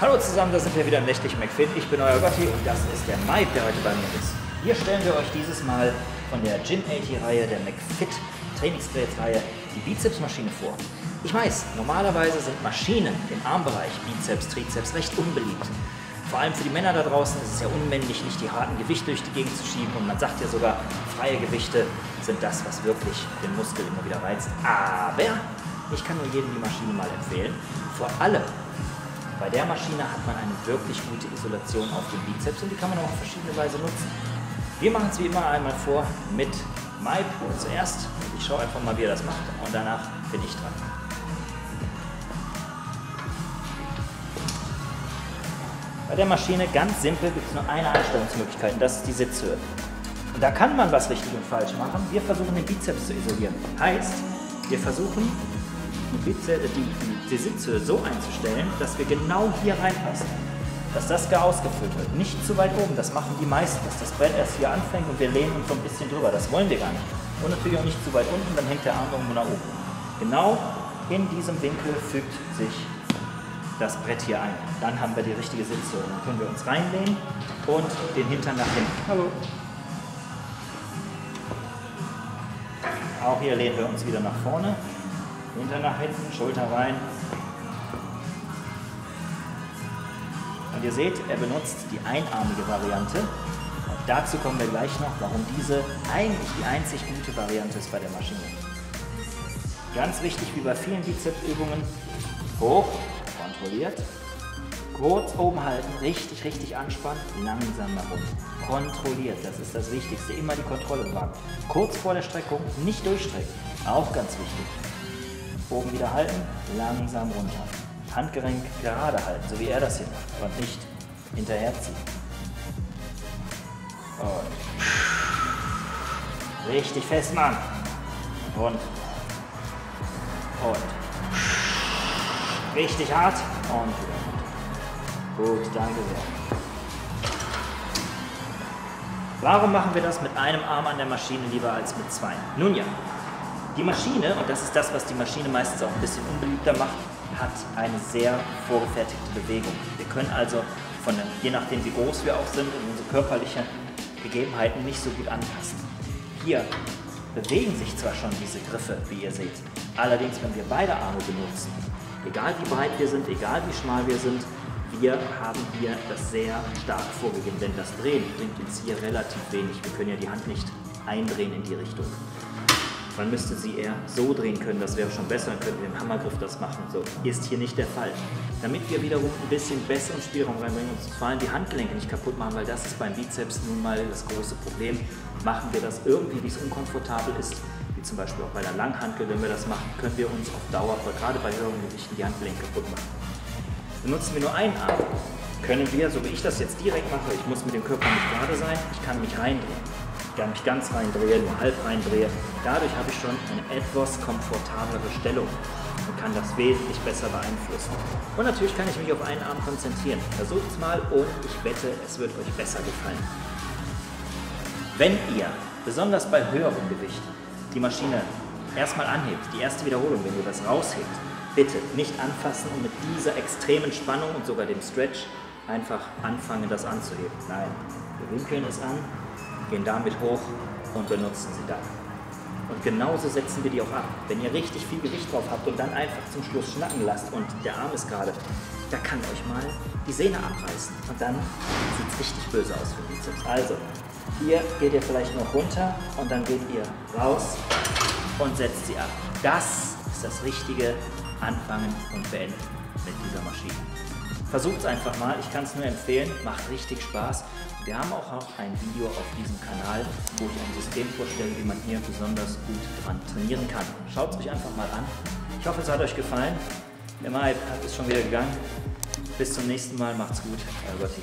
Hallo zusammen, da sind wir wieder im nächtlichen McFit. Ich bin euer Gotti und das ist der Mike, der heute bei mir ist. Hier stellen wir euch dieses Mal von der Gym 80-Reihe, der McFit Trainingsgerätsreihe, die Bizepsmaschine vor. Ich weiß, normalerweise sind Maschinen im Armbereich, Bizeps, Trizeps, recht unbeliebt. Vor allem für die Männer da draußen ist es ja unmännlich, nicht die harten Gewichte durch die Gegend zu schieben. Und man sagt ja sogar, freie Gewichte sind das, was wirklich den Muskel immer wieder reizt. Aber ich kann nur jedem die Maschine mal empfehlen. Vor allem bei der Maschine hat man eine wirklich gute Isolation auf dem Bizeps und die kann man auch auf verschiedene Weise nutzen. Wir machen es wie immer einmal vor mit Maip zuerst. Ich schaue einfach mal, wie er das macht und danach bin ich dran. Bei der Maschine ganz simpel gibt es nur eine Einstellungsmöglichkeit und das ist die Sitzhöhe. Und da kann man was richtig und falsch machen. Wir versuchen den Bizeps zu isolieren. Heißt, wir versuchen die, die, die Sitzhöhe so einzustellen, dass wir genau hier reinpassen. Dass das gar ausgefüllt wird. Nicht zu weit oben, das machen die meisten, dass das Brett erst hier anfängt und wir lehnen uns so ein bisschen drüber. Das wollen wir gar nicht. Und natürlich auch nicht zu weit unten, dann hängt der Arm irgendwo nach oben. Genau in diesem Winkel fügt sich das Brett hier ein. Dann haben wir die richtige Sitzhöhe. Dann können wir uns reinlehnen und den Hintern nach hinten. Hallo. Auch hier lehnen wir uns wieder nach vorne. Hinter nach hinten, Schulter rein. Und ihr seht, er benutzt die einarmige Variante. Und dazu kommen wir gleich noch, warum diese eigentlich die einzig gute Variante ist bei der Maschine. Ganz wichtig, wie bei vielen Bizepsübungen, hoch, kontrolliert, kurz oben halten, richtig, richtig anspannen, langsam nach unten. Kontrolliert, das ist das Wichtigste, immer die Kontrolle wahren. Kurz vor der Streckung nicht durchstrecken, auch ganz wichtig. Bogen wieder halten, langsam runter. Handgelenk gerade halten, so wie er das hier macht und nicht hinterherziehen. Und richtig fest machen. Und und richtig hart und wieder Gut, danke sehr. Warum machen wir das mit einem Arm an der Maschine lieber als mit zwei? Nun ja, die Maschine, und das ist das, was die Maschine meistens auch ein bisschen unbeliebter macht, hat eine sehr vorgefertigte Bewegung. Wir können also, von je nachdem wie groß wir auch sind und unsere körperlichen Gegebenheiten nicht so gut anpassen. Hier bewegen sich zwar schon diese Griffe, wie ihr seht, allerdings wenn wir beide Arme benutzen, egal wie breit wir sind, egal wie schmal wir sind, wir haben hier das sehr stark vorgegeben, denn das Drehen bringt uns hier relativ wenig. Wir können ja die Hand nicht eindrehen in die Richtung. Man müsste sie eher so drehen können, das wäre schon besser, dann könnten wir im Hammergriff das machen. So ist hier nicht der Fall. Damit wir wiederum ein bisschen besseren Spielraum reinbringen und vor allem die Handgelenke nicht kaputt machen, weil das ist beim Bizeps nun mal das große Problem, machen wir das irgendwie, wie es unkomfortabel ist, wie zum Beispiel auch bei der Langhantel, wenn wir das machen, können wir uns auf Dauer, gerade bei höheren Gewichten, die Handgelenke kaputt machen. Benutzen wir nur einen Arm, können wir, so wie ich das jetzt direkt mache, ich muss mit dem Körper nicht gerade sein, ich kann mich reindrehen gar nicht ganz reindrehe, nur halb reindrehe. Dadurch habe ich schon eine etwas komfortablere Stellung und kann das wesentlich besser beeinflussen. Und natürlich kann ich mich auf einen Arm konzentrieren. Versucht es mal und ich wette, es wird euch besser gefallen. Wenn ihr, besonders bei höherem Gewicht, die Maschine erstmal anhebt, die erste Wiederholung, wenn ihr das raushebt, bitte nicht anfassen und mit dieser extremen Spannung und sogar dem Stretch einfach anfangen, das anzuheben. Nein, wir winkeln es an, gehen damit hoch und benutzen sie dann. Und genauso setzen wir die auch ab. Wenn ihr richtig viel Gewicht drauf habt und dann einfach zum Schluss schnacken lasst und der Arm ist gerade, da kann euch mal die Sehne abreißen. Und dann sieht es richtig böse aus für Bizeps. Also, hier geht ihr vielleicht noch runter und dann geht ihr raus und setzt sie ab. Das ist das richtige Anfangen und Beenden mit dieser Maschine. Versucht es einfach mal, ich kann es nur empfehlen, macht richtig Spaß. Wir haben auch ein Video auf diesem Kanal, wo ich ein System vorstelle, wie man hier besonders gut dran trainieren kann. Schaut es euch einfach mal an. Ich hoffe, es hat euch gefallen. Der Mai ist schon wieder gegangen. Bis zum nächsten Mal, macht's gut, euer Gotti.